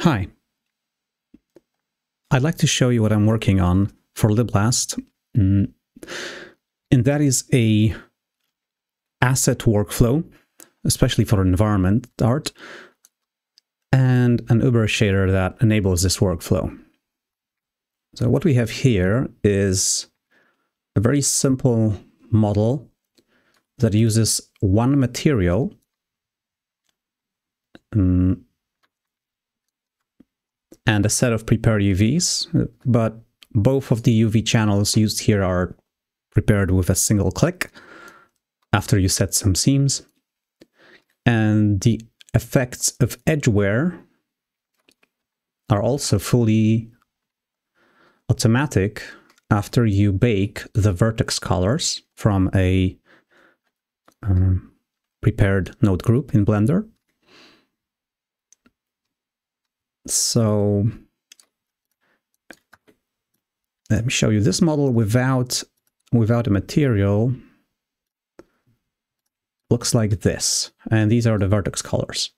Hi. I'd like to show you what I'm working on for Liblast. Mm. And that is a asset workflow, especially for environment art, and an Uber shader that enables this workflow. So what we have here is a very simple model that uses one material um, and a set of prepared UVs, but both of the UV channels used here are prepared with a single click after you set some seams. And the effects of edge wear are also fully automatic after you bake the vertex colors from a um, prepared node group in Blender. So let me show you this model without without a material. Looks like this and these are the vertex colors.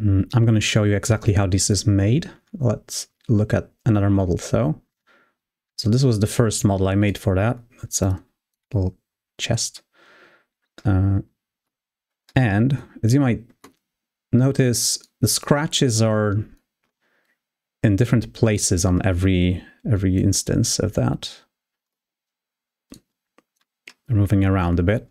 Mm, I'm going to show you exactly how this is made. Let's look at another model though. So this was the first model I made for that. That's a little chest. Uh, and as you might notice the scratches are in different places on every every instance of that. Moving around a bit.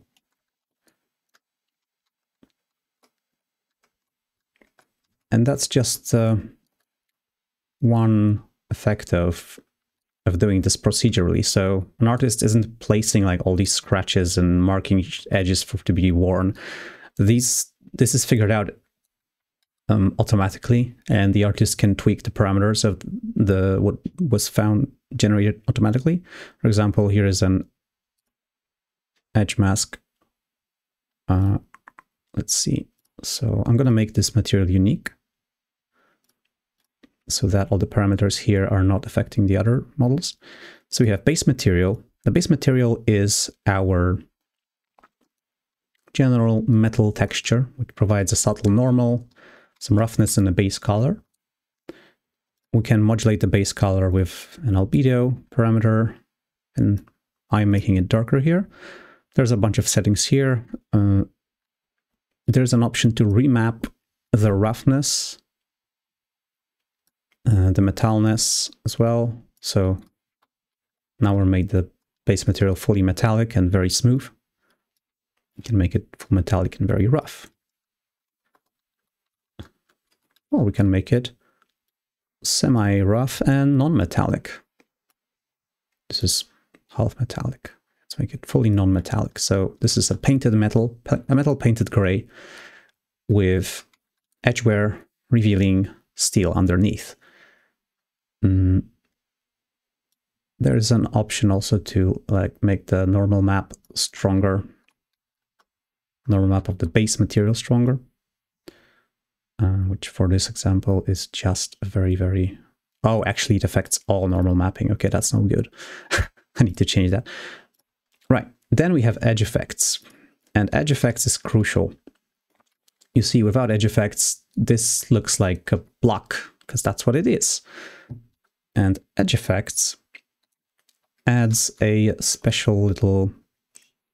And that's just uh, one effect of of doing this procedurally. So an artist isn't placing like all these scratches and marking edges for to be worn. These this is figured out um, automatically, and the artist can tweak the parameters of the what was found generated automatically. For example, here is an edge mask. Uh, let's see. So I'm going to make this material unique so that all the parameters here are not affecting the other models. So we have base material. The base material is our general metal texture, which provides a subtle normal, some roughness in the base color. We can modulate the base color with an albedo parameter, and I'm making it darker here. There's a bunch of settings here. Uh, there's an option to remap the roughness, uh, the metalness as well. So now we're made the base material fully metallic and very smooth. You can make it full metallic and very rough. Or we can make it semi-rough and non-metallic. This is half metallic. Let's make it fully non-metallic. So this is a painted metal, a metal painted gray with edge wear revealing steel underneath. Mm. There's an option also to like make the normal map stronger, normal map of the base material stronger uh, which for this example is just very, very... Oh, actually it affects all normal mapping. Okay, that's no good. I need to change that. Right, then we have edge effects. And edge effects is crucial. You see, without edge effects, this looks like a block, because that's what it is. And edge effects adds a special little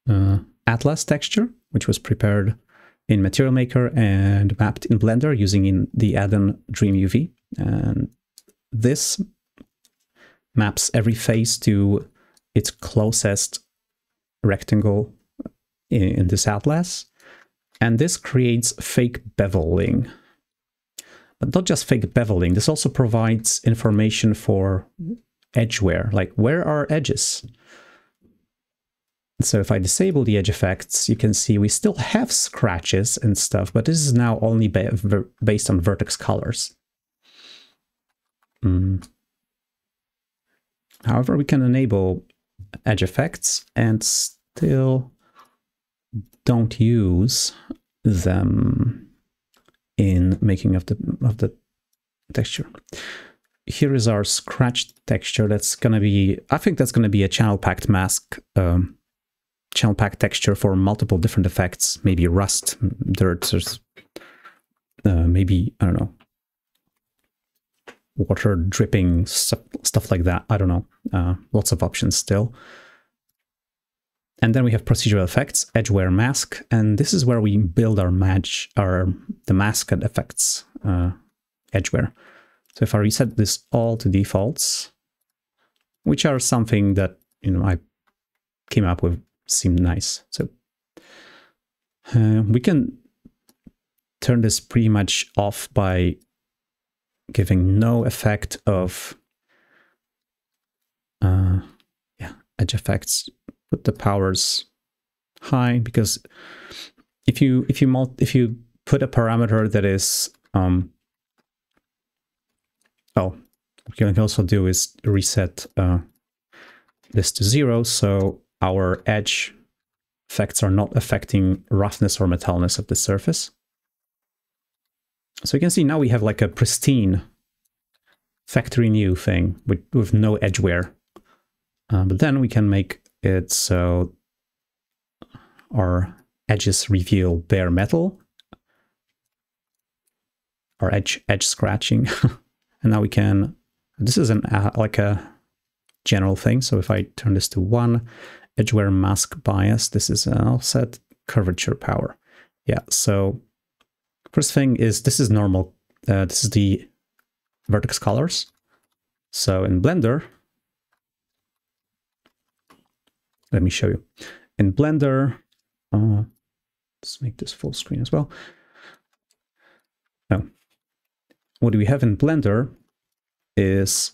uh, atlas texture, which was prepared in Material Maker and mapped in Blender using in the add-on Dream UV. And this maps every face to its closest rectangle in, in this atlas. And this creates fake beveling. But not just fake beveling, this also provides information for edge wear, like where are edges? So if I disable the edge effects, you can see we still have scratches and stuff, but this is now only based on vertex colors. Mm. However, we can enable edge effects and still don't use them in making of the of the texture. Here is our scratch texture. That's gonna be, I think that's gonna be a channel packed mask um, channel pack texture for multiple different effects, maybe rust, dirt, uh, maybe, I don't know, water dripping, stuff like that. I don't know. Uh, lots of options still. And then we have procedural effects, edgeware mask, and this is where we build our match, our the mask and effects uh, edgeware. So if I reset this all to defaults, which are something that you know I came up with, seem nice. So uh, we can turn this pretty much off by giving no effect of uh, yeah edge effects. Put the powers high because if you if you if you put a parameter that is um, oh what you can also do is reset uh, this to zero so our edge effects are not affecting roughness or metalness of the surface. So you can see now we have like a pristine factory new thing with, with no edge wear. Uh, but then we can make it so our edges reveal bare metal, our edge edge scratching, and now we can. This is an uh, like a general thing. So if I turn this to one, edgeware mask bias, this is an offset curvature power. Yeah. So first thing is this is normal. Uh, this is the vertex colors. So in Blender, let me show you. In Blender, uh, let's make this full screen as well. Now, what do we have in Blender is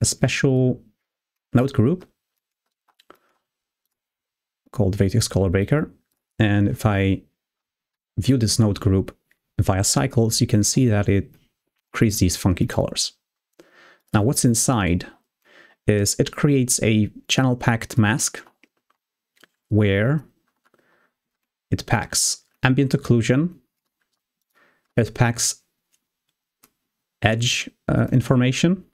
a special node group called Vertex Color Baker. And if I view this node group via cycles, you can see that it creates these funky colors. Now what's inside is it creates a channel packed mask where it packs ambient occlusion, it packs edge uh, information,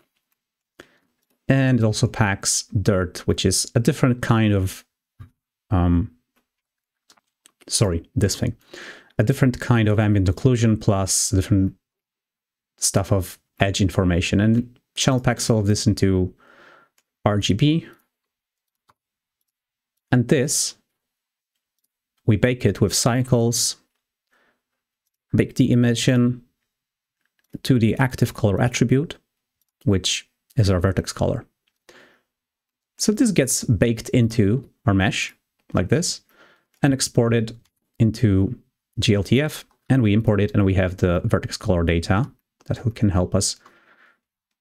and it also packs dirt, which is a different kind of, um, sorry, this thing, a different kind of ambient occlusion plus different stuff of edge information. And channel packs all this into RGB. And this, we bake it with cycles, bake the emission to the active color attribute, which is our vertex color. So this gets baked into our mesh like this and export it into GLTF and we import it and we have the vertex color data that can help us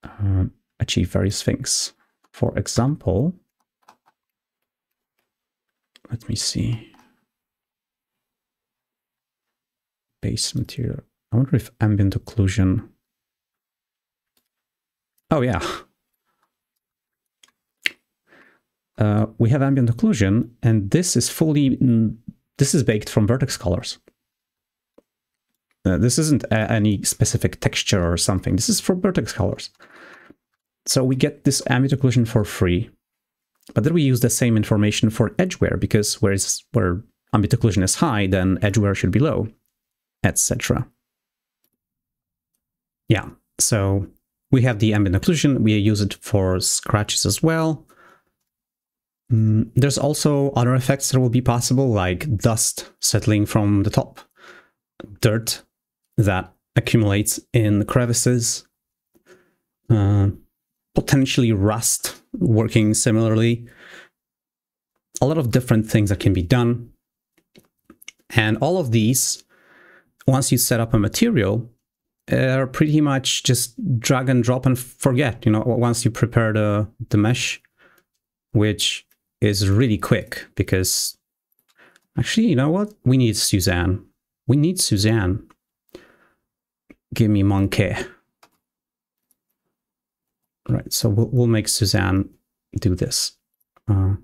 uh, achieve various things. For example, let me see. Base material. I wonder if ambient occlusion. Oh yeah, uh, we have ambient occlusion, and this is fully, this is baked from vertex colors. Uh, this isn't any specific texture or something. This is for vertex colors. So we get this ambient occlusion for free, but then we use the same information for edgeware because whereas where ambient occlusion is high, then edgeware should be low, etc. Yeah, so we have the ambient occlusion. We use it for scratches as well. Mm, there's also other effects that will be possible, like dust settling from the top, dirt that accumulates in the crevices, uh, potentially rust working similarly. A lot of different things that can be done. And all of these, once you set up a material, are pretty much just drag and drop and forget. You know, once you prepare the, the mesh, which is really quick because actually, you know what? We need Suzanne. We need Suzanne. Give me monkey. Right, so we'll, we'll make Suzanne do this. Uh,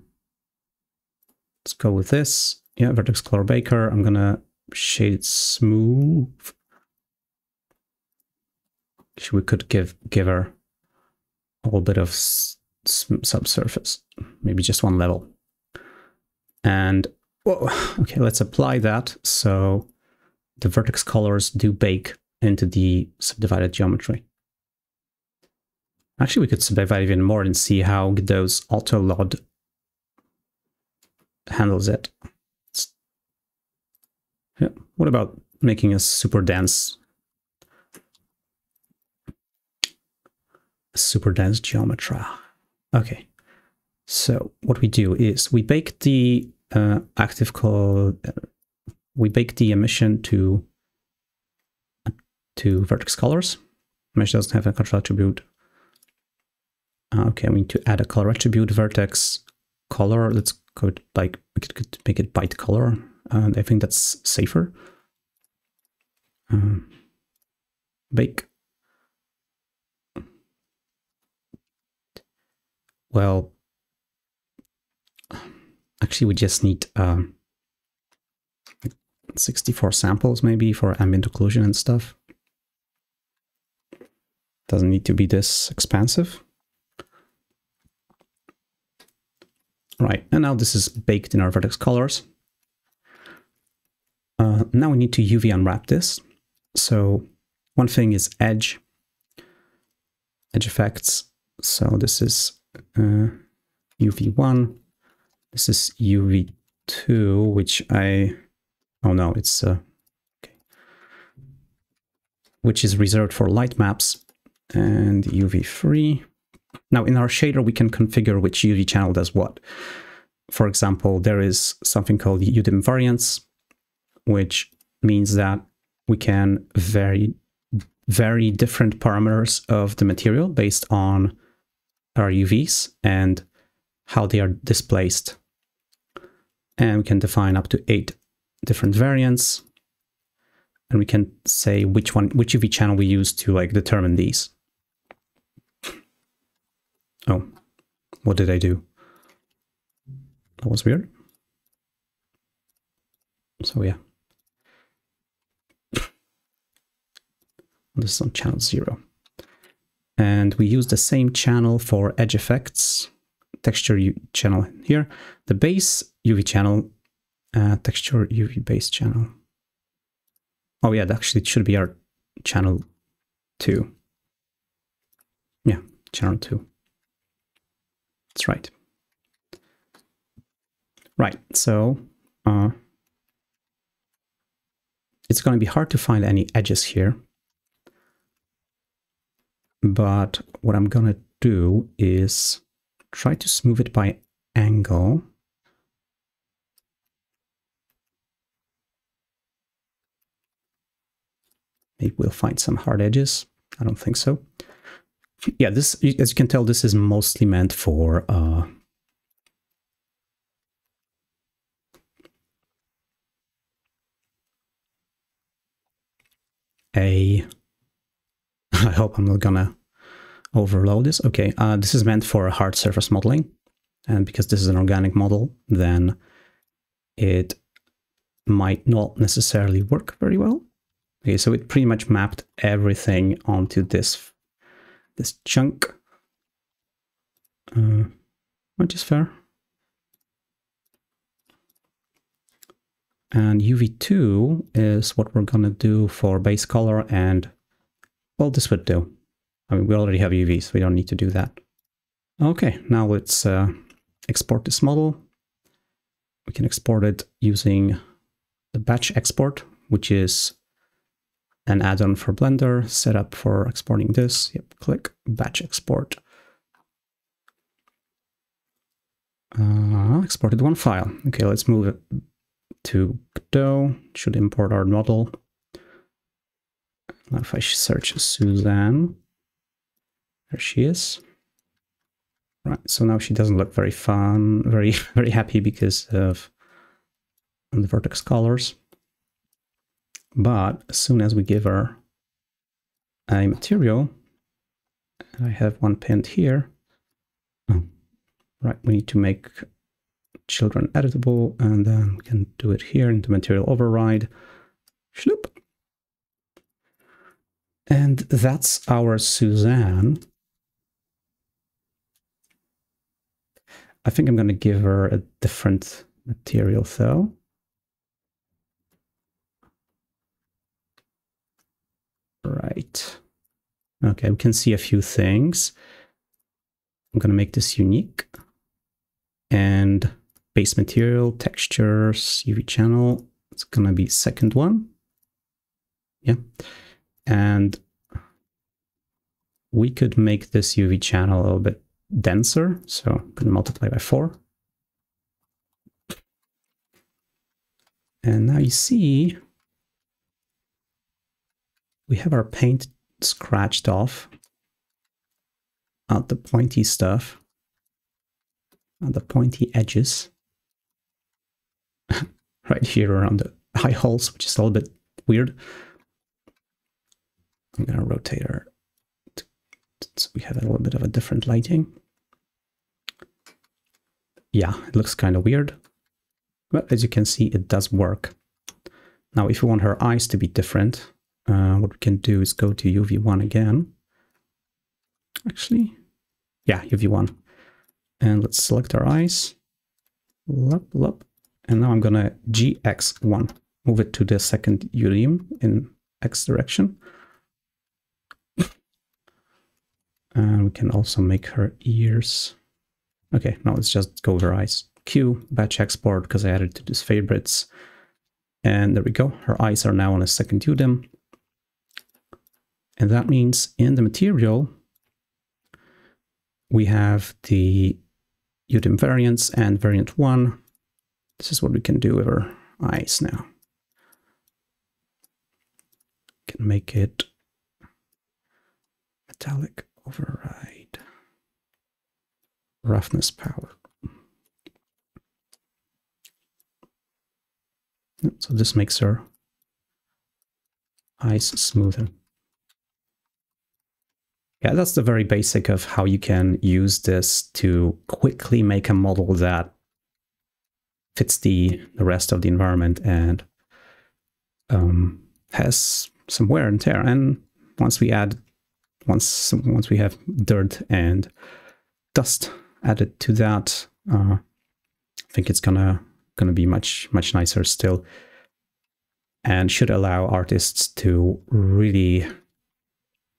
let's go with this. Yeah, vertex color baker. I'm gonna shade it smooth. Actually, we could give give her a little bit of subsurface, maybe just one level. And whoa, okay, let's apply that. So the vertex colors do bake into the subdivided geometry. Actually, we could subdivide even more and see how those auto load handles it. Yeah. What about making a super dense, super dense geometry? Okay. So what we do is we bake the uh, active code, uh, we bake the emission to to vertex colors. Mesh doesn't have a color attribute. Uh, okay, we need to add a color attribute vertex color. Let's go like we could make it byte color, and I think that's safer. Um, bake. Well, actually, we just need um, 64 samples maybe for ambient occlusion and stuff. Doesn't need to be this expansive. Right, and now this is baked in our vertex colors. Uh, now we need to UV unwrap this. So one thing is edge, edge effects. So this is uh, UV1, this is UV2, which I, oh no, it's, uh, okay, which is reserved for light maps and UV3. Now in our shader, we can configure which UV channel does what. For example, there is something called UDIM variants, which means that we can vary, vary different parameters of the material based on our UVs and how they are displaced. And we can define up to eight different variants. And we can say which one, which UV channel we use to like determine these. Oh, what did I do? That was weird. So yeah. This is on channel zero. And we use the same channel for edge effects, texture channel here. The base UV channel, uh, texture UV base channel. Oh yeah, actually it should be our channel two. Yeah, channel two. That's right. Right, so uh, it's going to be hard to find any edges here. But what I'm going to do is try to smooth it by angle. Maybe we'll find some hard edges. I don't think so yeah, this, as you can tell, this is mostly meant for uh, a, I hope I'm not gonna overload this. Okay, uh, this is meant for hard surface modeling. And because this is an organic model, then it might not necessarily work very well. Okay, so it pretty much mapped everything onto this this chunk, uh, which is fair. And UV2 is what we're going to do for base color and, well, this would do. I mean, we already have UV, so we don't need to do that. Okay, now let's uh, export this model. We can export it using the batch export, which is an add-on for Blender, set up for exporting this. Yep, click batch export. Uh, exported one file. Okay, let's move it to Godot. Should import our model. Now if I search Suzanne, there she is. Right, so now she doesn't look very fun, very, very happy because of the vertex colors. But as soon as we give her a material, I have one pinned here. Oh, right, we need to make children editable and then we can do it here in the material override. Shloop. And that's our Suzanne. I think I'm going to give her a different material though. right. Okay, we can see a few things. I'm going to make this unique. And base material, textures, UV channel. It's going to be second one. Yeah. And we could make this UV channel a little bit denser. So to multiply by four. And now you see we have our paint scratched off out the pointy stuff, on the pointy edges, right here around the eye holes, which is a little bit weird. I'm going to rotate her so we have a little bit of a different lighting. Yeah, it looks kind of weird, but as you can see, it does work. Now, if we want her eyes to be different, uh, what we can do is go to UV1 again. Actually, yeah, UV1. And let's select our eyes. Lup, lup. And now I'm going to GX1. Move it to the second UDIM in X direction. And we can also make her ears. Okay, now let's just go her eyes. Q, batch export, because I added to these favorites. And there we go. Her eyes are now on a second UDIM. And that means in the material, we have the UDIM variants and variant 1. This is what we can do with our eyes now. Can make it metallic override roughness power. So this makes our eyes smoother yeah, that's the very basic of how you can use this to quickly make a model that fits the, the rest of the environment and um, has some wear and tear. And once we add, once once we have dirt and dust added to that, uh, I think it's gonna gonna be much much nicer still, and should allow artists to really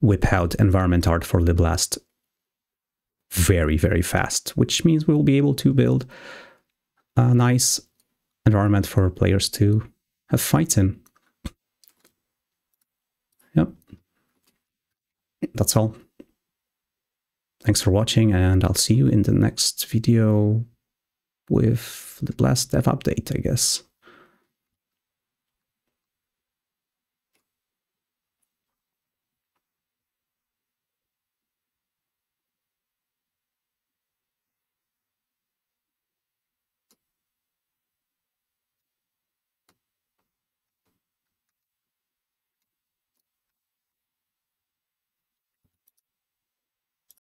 whip out environment art for Liblast very, very fast, which means we'll be able to build a nice environment for players to have fights in. Yep. That's all. Thanks for watching, and I'll see you in the next video with the Blast Dev update, I guess.